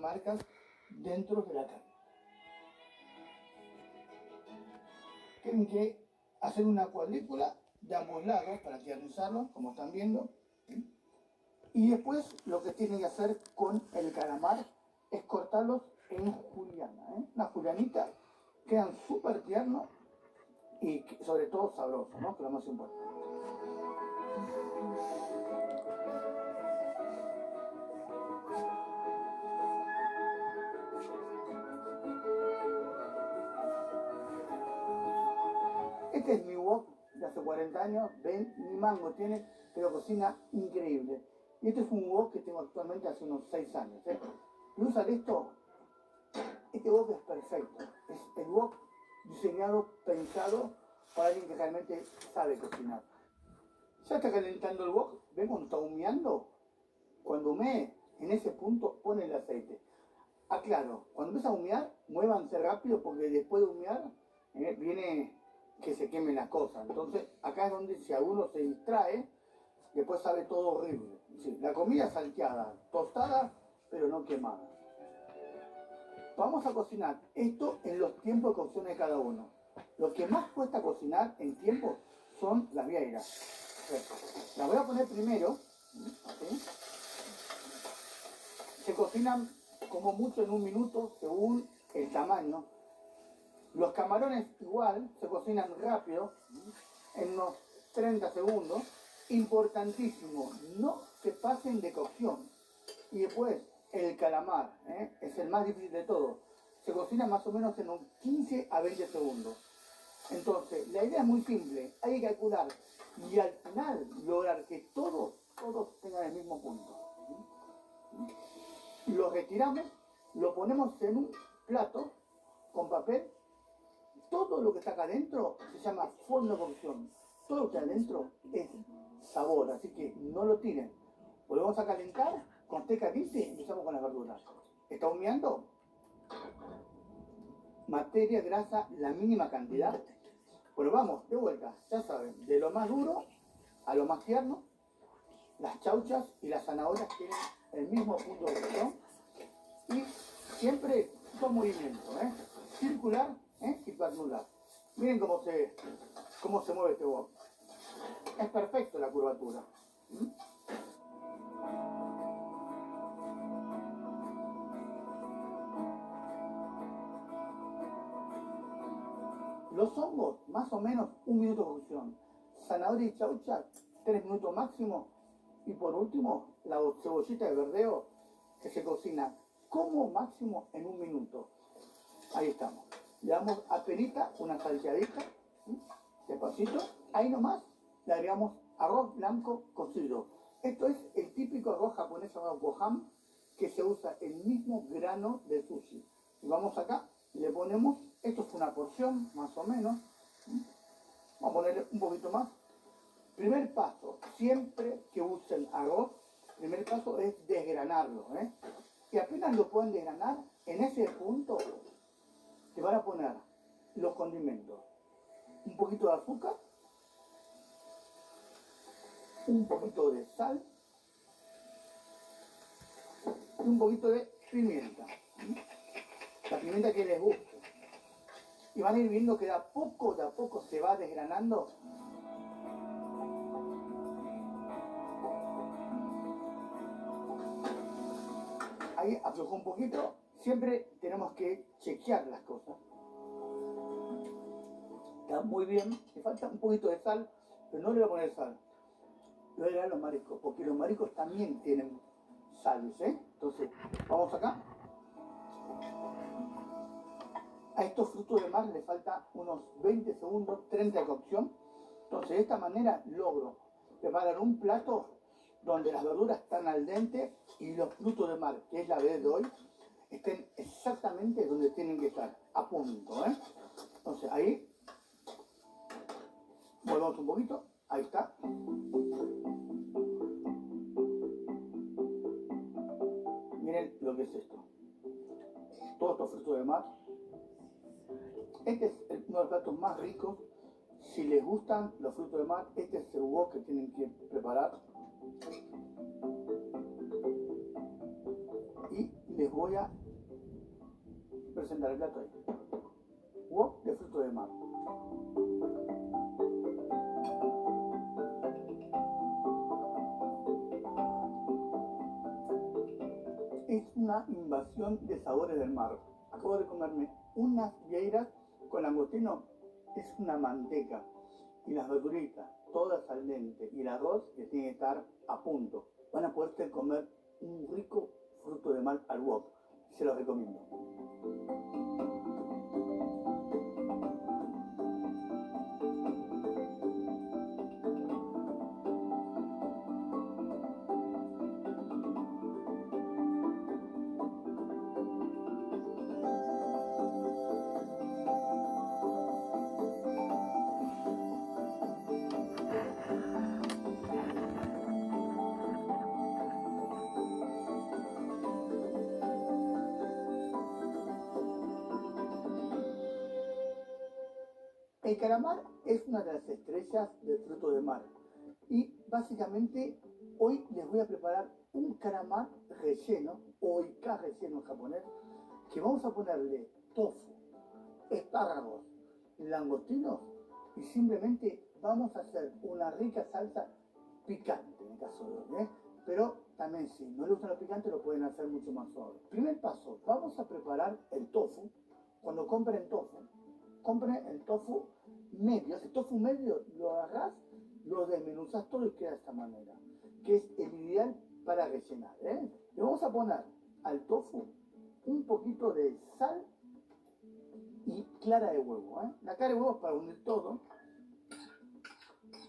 marcas dentro de la carne. Tienen que hacer una cuadrícula de ambos lados para tiernizarlo, como están viendo. Y después lo que tienen que hacer con el calamar es cortarlos en juliana. ¿eh? Una julianita quedan súper tiernos y sobre todo sabrosos, ¿no? que es lo más importante. Hace 40 años, ven, mi mango tiene, pero cocina increíble. Y este es un wok que tengo actualmente hace unos 6 años. ¿eh? Y usar esto, este wok es perfecto. Es el wok diseñado, pensado para alguien que realmente sabe cocinar. Ya está calentando el wok, ven cuando está humeando. Cuando humee, en ese punto pone el aceite. Aclaro, cuando empieza a humear, muévanse rápido porque después de humear eh, viene que se quemen las cosas. Entonces, acá es donde si alguno se distrae, después sabe todo horrible. la comida salteada, tostada, pero no quemada. Vamos a cocinar esto en los tiempos de cocción de cada uno. Lo que más cuesta cocinar en tiempo son las vieiras. Las voy a poner primero. Se cocinan como mucho en un minuto según el tamaño los camarones igual se cocinan rápido, en unos 30 segundos. Importantísimo, no se pasen de cocción. Y después, el calamar, ¿eh? es el más difícil de todo. Se cocina más o menos en unos 15 a 20 segundos. Entonces, la idea es muy simple, hay que calcular y al final lograr que todos, todos tengan el mismo punto. Lo retiramos, lo ponemos en un plato con papel todo lo que está acá adentro se llama fondo de cocción. Todo lo que está adentro es sabor, así que no lo tiren. Volvemos a calentar, con té caliente y empezamos con las verduras. ¿Está humeando? Materia, grasa, la mínima cantidad. Bueno, vamos, de vuelta, ya saben, de lo más duro a lo más tierno, las chauchas y las zanahorias tienen el mismo punto de cocción y siempre con movimiento, ¿eh? circular ¿eh? y Miren cómo se, cómo se mueve este wok. Es perfecto la curvatura. Los hongos, más o menos un minuto de cocción. Zanahoria y chaucha, tres minutos máximo. Y por último, la cebollita de verdeo que se cocina como máximo en un minuto. Ahí estamos le damos a perita una salteadita, despacito, ahí nomás le agregamos arroz blanco cocido. Esto es el típico arroz japonés llamado gohan, que se usa el mismo grano de sushi. Y vamos acá, le ponemos, esto es una porción más o menos, vamos a ponerle un poquito más. Primer paso, siempre que usen arroz, primer paso es desgranarlo. ¿eh? Y apenas lo pueden desgranar, en ese punto se van a poner los condimentos. Un poquito de azúcar, un poquito de sal y un poquito de pimienta. La pimienta que les guste. Y van a ir viendo que de poco, de a poco se va desgranando ahí aflojó un poquito Siempre tenemos que chequear las cosas. Está muy bien, le falta un poquito de sal, pero no le voy a poner sal. Le voy a los mariscos, porque los mariscos también tienen sales, ¿eh? Entonces, vamos acá. A estos frutos de mar le falta unos 20 segundos, 30 de cocción. Entonces, de esta manera logro preparar un plato donde las verduras están al dente y los frutos de mar, que es la vez de hoy, estén exactamente donde tienen que estar, a punto. ¿eh? Entonces ahí, volvemos un poquito, ahí está. Miren lo que es esto. Todos estos frutos de mar. Este es uno de los platos más ricos. Si les gustan los frutos de mar, este es el wok que tienen que preparar. Les voy a presentar el plato ahí. Wok de fruto de mar. Es una invasión de sabores del mar. Acabo de comerme unas vieiras con langostino. Es una manteca. Y las verduritas, todas al dente. Y el arroz que tiene que estar a punto. Van a poder comer un rico fruto de mar al wok. Se los recomiendo. Calamar es una de las estrellas del fruto de mar. Y básicamente hoy les voy a preparar un calamar relleno, o ika relleno en japonés, que vamos a ponerle tofu, espárragos, langostinos y simplemente vamos a hacer una rica salsa picante en el caso de hoy. ¿eh? Pero también si no les gusta lo picante lo pueden hacer mucho más suave. Primer paso, vamos a preparar el tofu. Cuando compren tofu, compren el tofu medio, ese tofu medio lo agarras, lo desmenuzas todo y queda de esta manera, que es el ideal para rellenar. ¿eh? Le vamos a poner al tofu un poquito de sal y clara de huevo. ¿eh? La clara de huevo es para unir todo.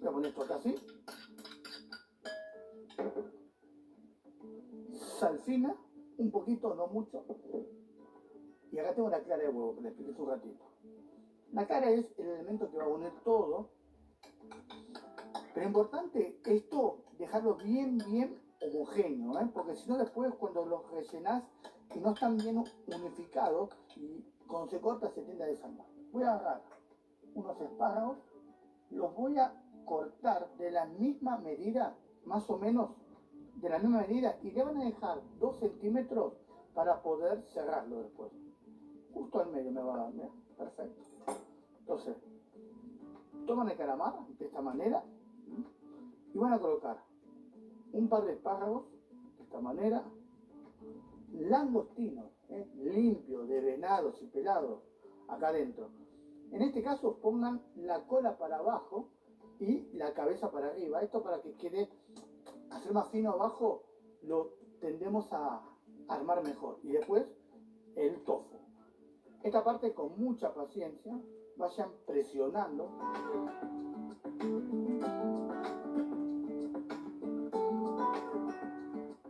Voy a poner esto acá así. Sal fina, un poquito, no mucho. Y acá tengo la clara de huevo, que les expliqué un ratito. La cara es el elemento que va a unir todo. Pero importante esto, dejarlo bien, bien homogéneo, ¿eh? porque si no después cuando los rellenás y no están bien unificados, y cuando se corta se tiende a desarmar. Voy a agarrar unos espárragos, los voy a cortar de la misma medida, más o menos de la misma medida, y le van a dejar 2 centímetros para poder cerrarlo después. Justo al medio me va a dar, perfecto. Entonces, toman el calamar de esta manera y van a colocar un par de espárragos de esta manera, langostinos ¿eh? limpios, de venados y pelados acá adentro. En este caso pongan la cola para abajo y la cabeza para arriba. Esto para que quede, hacer más fino abajo, lo tendemos a armar mejor. Y después el tofu. Esta parte con mucha paciencia vayan presionando.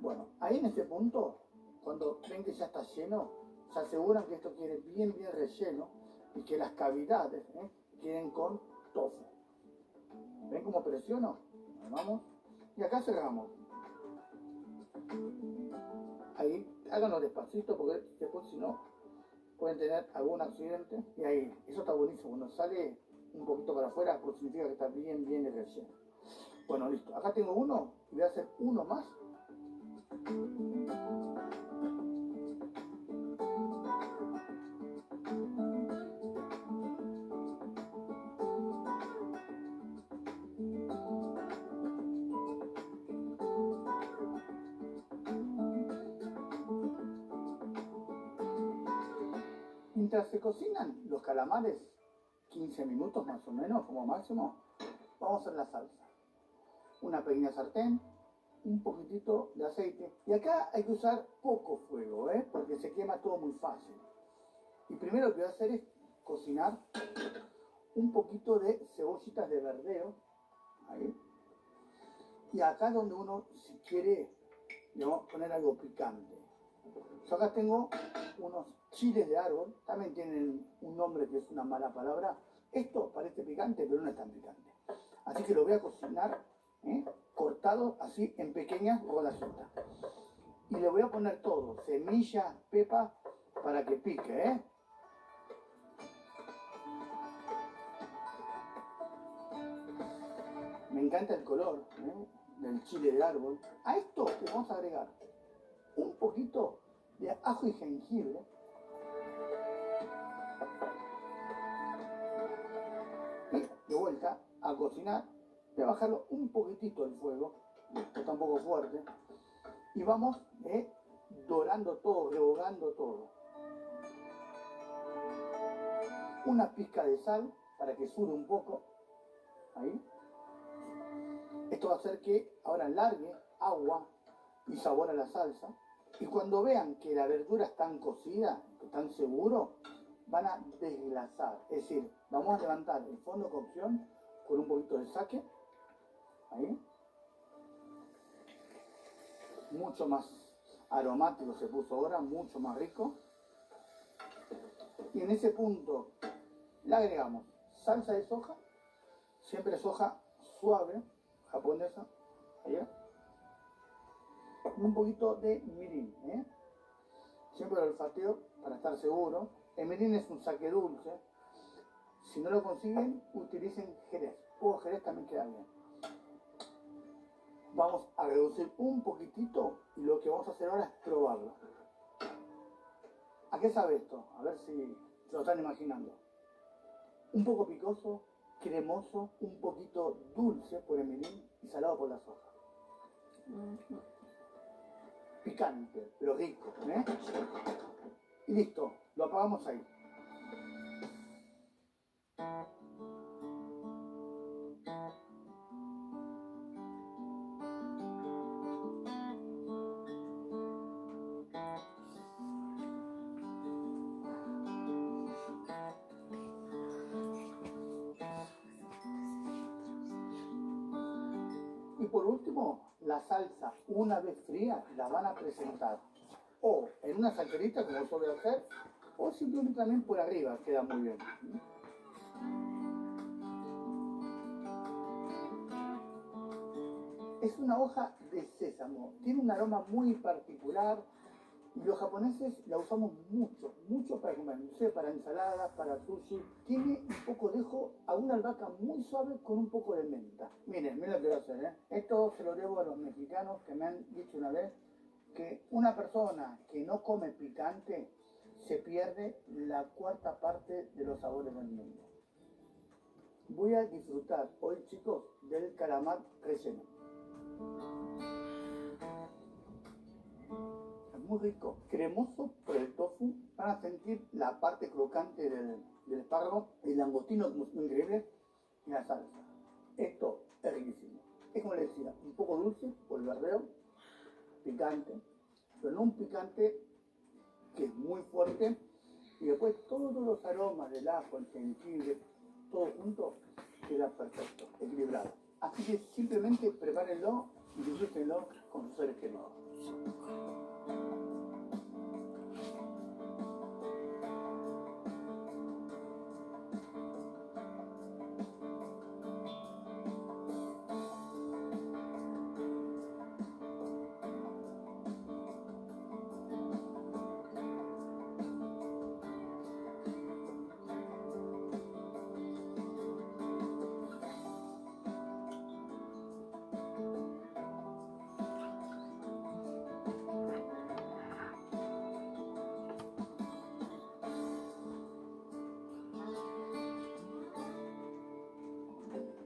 Bueno, ahí en este punto, cuando ven que ya está lleno, se aseguran que esto quede bien, bien relleno y que las cavidades ¿eh? queden con tofu. ¿Ven cómo presiono? Vamos. Y acá cerramos. Ahí, háganlo despacito porque después si no pueden tener algún accidente y ahí, eso está buenísimo, cuando sale un poquito para afuera, significa que está bien, bien de relleno. Bueno, listo, acá tengo uno voy a hacer uno más. Mientras se cocinan los calamares, 15 minutos más o menos como máximo, vamos a hacer la salsa. Una pequeña sartén, un poquitito de aceite. Y acá hay que usar poco fuego, ¿eh? porque se quema todo muy fácil. Y primero lo que voy a hacer es cocinar un poquito de cebollitas de verdeo. Ahí. Y acá donde uno, si quiere, vamos a poner algo picante. Yo acá tengo unos chiles de árbol, también tienen un nombre que es una mala palabra. Esto parece picante, pero no es tan picante. Así que lo voy a cocinar ¿eh? cortado así en pequeñas rodajitas. Y le voy a poner todo, semillas, pepa, para que pique. ¿eh? Me encanta el color ¿eh? del chile de árbol. A esto le vamos a agregar un poquito de ajo y jengibre. Y de vuelta a cocinar. Voy a bajarlo un poquitito el fuego, esto está un poco fuerte. Y vamos eh, dorando todo, rehogando todo. Una pizca de sal para que sude un poco. Ahí. Esto va a hacer que ahora largue agua y sabor a la salsa. Y cuando vean que la verdura está cocida, que están seguros, van a desglasar. Es decir, vamos a levantar el fondo de cocción con un poquito de saque. Ahí. Mucho más aromático se puso ahora, mucho más rico. Y en ese punto le agregamos salsa de soja, siempre soja suave, japonesa, allá. Un poquito de mirin, ¿eh? siempre el olfateo para estar seguro. El mirin es un saque dulce. Si no lo consiguen, utilicen jerez. O jerez también queda bien. Vamos a reducir un poquitito y lo que vamos a hacer ahora es probarlo. ¿A qué sabe esto? A ver si lo están imaginando. Un poco picoso, cremoso, un poquito dulce por el mirin y salado por la soja. Picante, pero rico. ¿eh? Y listo, lo apagamos ahí. Y por último, la salsa, una vez fría, la van a presentar o en una salterita, como suele hacer, o simplemente también por arriba, queda muy bien. Es una hoja de sésamo, tiene un aroma muy particular los japoneses la usamos mucho, mucho para comer, no sé, para ensaladas, para sushi. Tiene un poco de ojo a una albahaca muy suave con un poco de menta. Miren, miren lo que voy a hacer, ¿eh? Esto se lo debo a los mexicanos que me han dicho una vez que una persona que no come picante se pierde la cuarta parte de los sabores del mundo. Voy a disfrutar hoy, chicos, del calamar relleno. Muy rico, cremoso por el tofu. Van a sentir la parte crocante del, del espárrago, el langostino increíble y la salsa. Esto es riquísimo. Es como les decía, un poco dulce por el verdeo, picante, pero no un picante que es muy fuerte. Y después todos los aromas del ajo, el jengibre, todo junto, queda perfecto, equilibrado. Así que simplemente prepárenlo y disfrútenlo con sus seres queridos.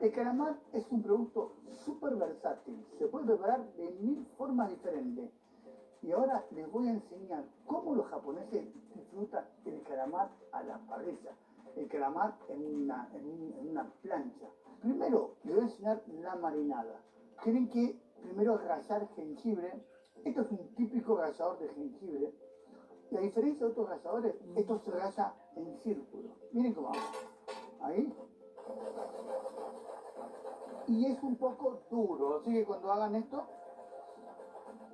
El calamar es un producto súper versátil, se puede preparar de mil formas diferentes. Y ahora les voy a enseñar cómo los japoneses disfrutan el calamar a la parrilla, el calamar en una, plancha. Primero les voy a enseñar la marinada. Tienen que primero rallar jengibre. Esto es un típico rallador de jengibre. Y a diferencia de otros ralladores, esto se raya en círculo. Miren cómo hago. Ahí y es un poco duro, así que cuando hagan esto,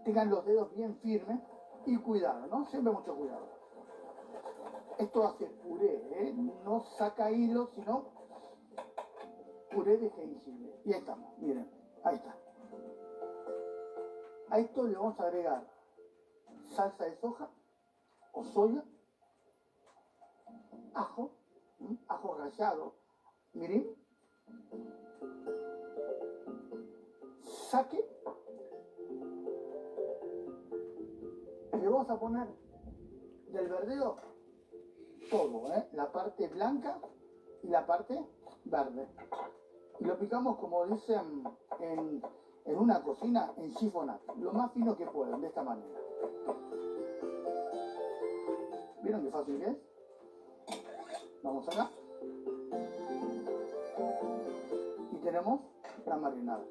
tengan los dedos bien firmes y cuidado, ¿no? Siempre mucho cuidado. Esto hace puré, ¿eh? No saca hilo, sino puré de jengibre. Y ahí estamos, miren, ahí está. A esto le vamos a agregar salsa de soja o soya, ajo, ajo rallado, mirin, saque. Le vamos a poner del verdeo, todo, ¿eh? la parte blanca y la parte verde. Y lo picamos como dicen en, en una cocina, en chiffonat, lo más fino que pueden, de esta manera. ¿Vieron qué fácil es? Vamos acá. Y tenemos la marinada.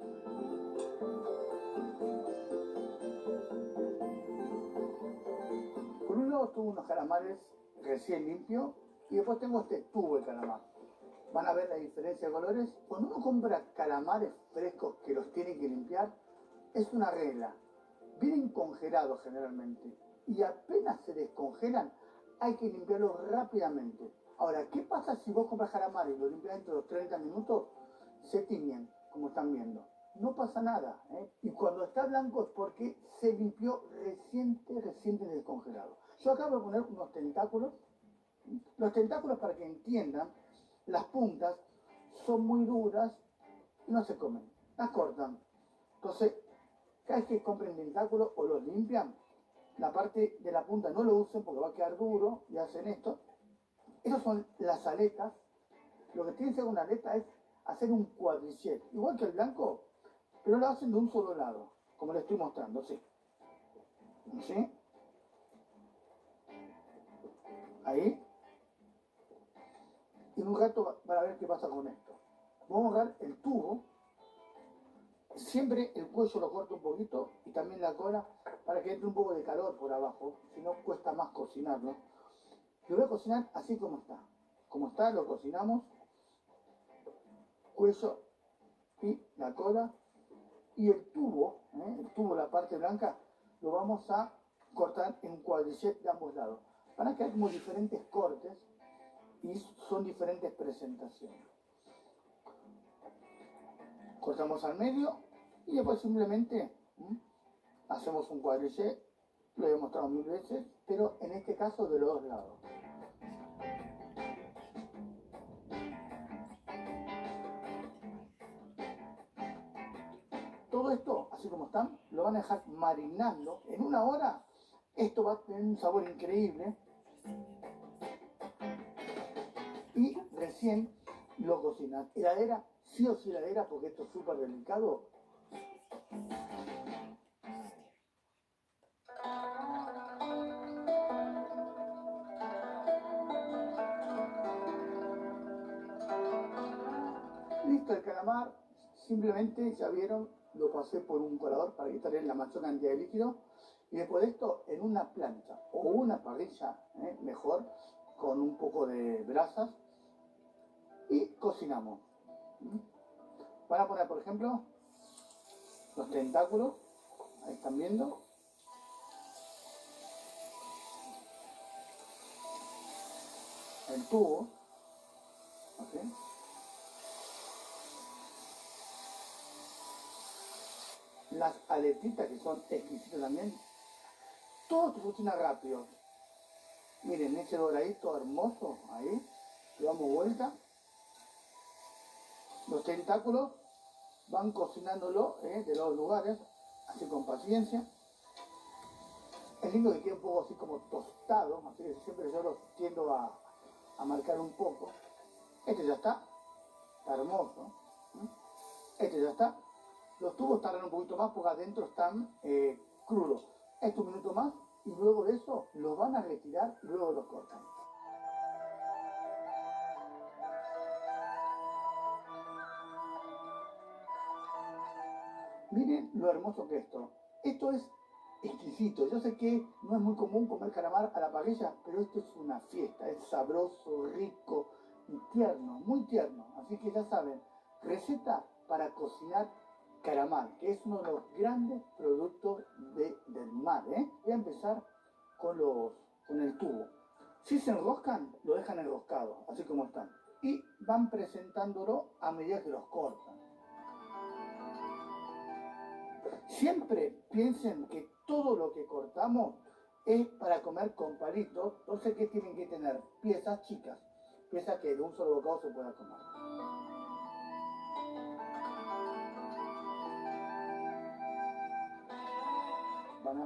Por un lado tuve unos calamares recién limpios y después tengo este tubo de calamar. Van a ver la diferencia de colores. Cuando uno compra calamares frescos que los tiene que limpiar, es una regla. Vienen congelados generalmente y apenas se descongelan, hay que limpiarlos rápidamente. Ahora, ¿qué pasa si vos compras calamares y los limpias dentro de los 30 minutos? Se tiñen, como están viendo. No pasa nada. ¿eh? Y cuando está blanco es porque se limpió reciente, reciente descongelado. Yo acá voy a poner unos tentáculos. Los tentáculos, para que entiendan, las puntas son muy duras y no se comen, las cortan. Entonces, cada vez que compren tentáculos o los limpian, la parte de la punta no lo usen porque va a quedar duro y hacen esto. Esas son las aletas. Lo que tiene que hacer una aleta es hacer un cuadricet, igual que el blanco, pero lo hacen de un solo lado, como le estoy mostrando, ¿sí? ¿Sí? Ahí. Y un rato para ver qué pasa con esto. Vamos a agarrar el tubo. Siempre el cuello lo corto un poquito y también la cola para que entre un poco de calor por abajo, si no cuesta más cocinarlo. Lo voy a cocinar así como está. Como está, lo cocinamos. Cuello y la cola. Y el tubo, ¿eh? el tubo, la parte blanca, lo vamos a cortar en cuadricet de ambos lados. Van a quedar como diferentes cortes y son diferentes presentaciones. Cortamos al medio y después simplemente hacemos un cuadrillé, lo he mostrado mil veces, pero en este caso de los dos lados. Como están, lo van a dejar marinando. En una hora esto va a tener un sabor increíble. Y recién lo cocinan. Heladera, sí o sí heladera, porque esto es súper delicado. Listo el calamar, simplemente ya vieron, lo pasé por un colador para quitarle la mayor cantidad de líquido y después de esto en una plancha o una parrilla ¿eh? mejor con un poco de brasas y cocinamos. Van a poner por ejemplo los tentáculos, ahí están viendo. El tubo. Las aletitas que son exquisitas también. Todo te funciona rápido. Miren, ese doradito hermoso ahí. Le damos vuelta. Los tentáculos van cocinándolo ¿eh? de los lugares, así con paciencia. Es lindo que quede un poco así como tostado, así que siempre yo lo tiendo a, a marcar un poco. Este ya está, está hermoso. Este ya está. Los tubos tardan un poquito más porque adentro están eh, crudos. Esto un minuto más y luego de eso los van a retirar y luego los cortan. Miren lo hermoso que es esto. Esto es exquisito. Yo sé que no es muy común comer calamar a la parrilla, pero esto es una fiesta. Es sabroso, rico y tierno, muy tierno. Así que ya saben, receta para cocinar calamar, que es uno de los grandes productos de, del mar. ¿eh? Voy a empezar con, los, con el tubo. Si se enroscan, lo dejan enroscado, así como están. Y van presentándolo a medida que los cortan. Siempre piensen que todo lo que cortamos es para comer con palitos, entonces que tienen que tener piezas chicas, piezas que de un solo bocado se pueda comer.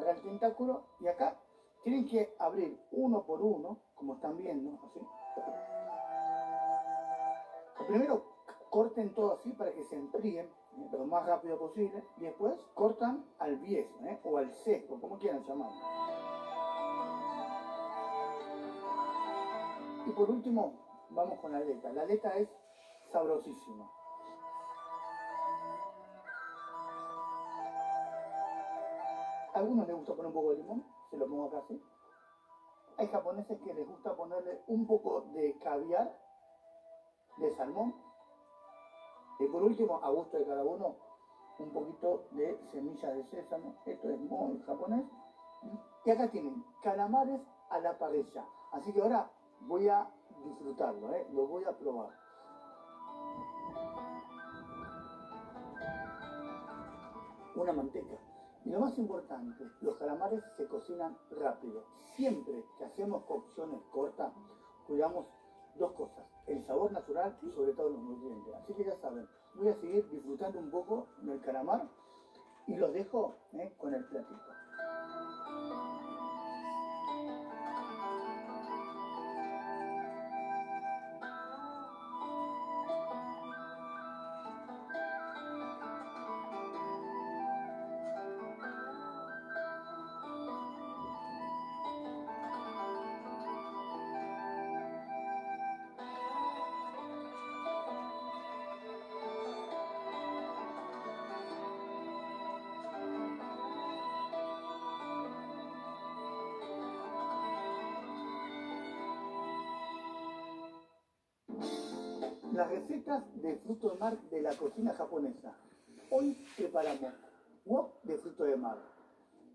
El tentáculo y acá Tienen que abrir uno por uno, como están viendo, así. Primero corten todo así para que se enfríen ¿eh? lo más rápido posible y después cortan al viejo ¿eh? o al seco, como quieran llamarlo. Y por último, vamos con la aleta. La aleta es sabrosísima. A algunos les gusta poner un poco de limón, se lo pongo acá así. Hay japoneses que les gusta ponerle un poco de caviar, de salmón. Y por último, a gusto de cada uno, un poquito de semilla de sésamo. Esto es muy japonés. Y acá tienen calamares a la parrilla. Así que ahora voy a disfrutarlo, ¿eh? lo voy a probar. Una manteca. Y lo más importante, los calamares se cocinan rápido. Siempre que hacemos cocciones cortas, cuidamos dos cosas, el sabor natural y sobre todo los nutrientes. Así que ya saben, voy a seguir disfrutando un poco del calamar y los dejo ¿eh? con el platito. Las recetas de fruto de mar de la cocina japonesa. Hoy preparamos wok de fruto de mar,